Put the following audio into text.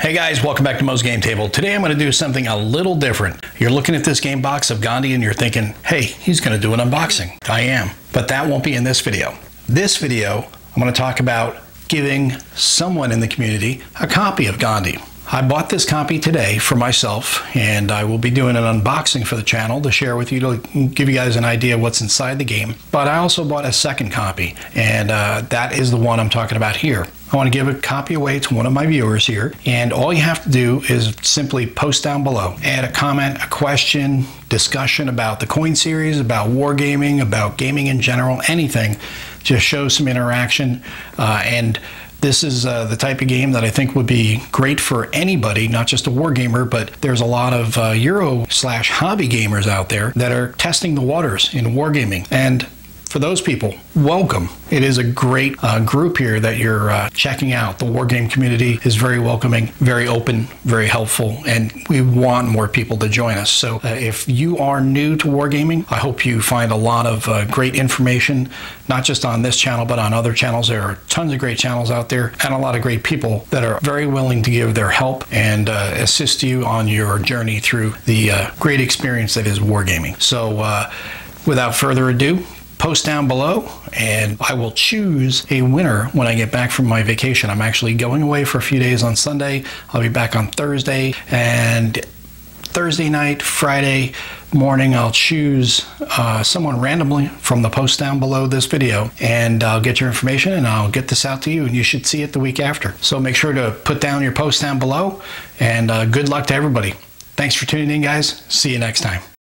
Hey guys, welcome back to Moe's Game Table. Today I'm going to do something a little different. You're looking at this game box of Gandhi and you're thinking, hey, he's going to do an unboxing. I am, but that won't be in this video. This video, I'm going to talk about giving someone in the community a copy of Gandhi. I bought this copy today for myself, and I will be doing an unboxing for the channel to share with you to give you guys an idea of what's inside the game. But I also bought a second copy, and uh, that is the one I'm talking about here. I want to give a copy away to one of my viewers here, and all you have to do is simply post down below, add a comment, a question, discussion about the coin series, about wargaming, about gaming in general, anything. Just show some interaction uh, and this is uh, the type of game that I think would be great for anybody, not just a wargamer, but there's a lot of uh, Euro slash hobby gamers out there that are testing the waters in wargaming. And for those people, welcome. It is a great uh, group here that you're uh, checking out. The Wargame community is very welcoming, very open, very helpful, and we want more people to join us. So uh, if you are new to Wargaming, I hope you find a lot of uh, great information, not just on this channel, but on other channels. There are tons of great channels out there and a lot of great people that are very willing to give their help and uh, assist you on your journey through the uh, great experience that is Wargaming. So without further ado, post down below and I will choose a winner when I get back from my vacation. I'm actually going away for a few days on Sunday. I'll be back on Thursday and Thursday night, Friday morning, I'll choose uh, someone randomly from the post down below this video and I'll get your information and I'll get this out to you and you should see it the week after. So make sure to put down your post down below and uh, good luck to everybody. Thanks for tuning in guys. See you next time.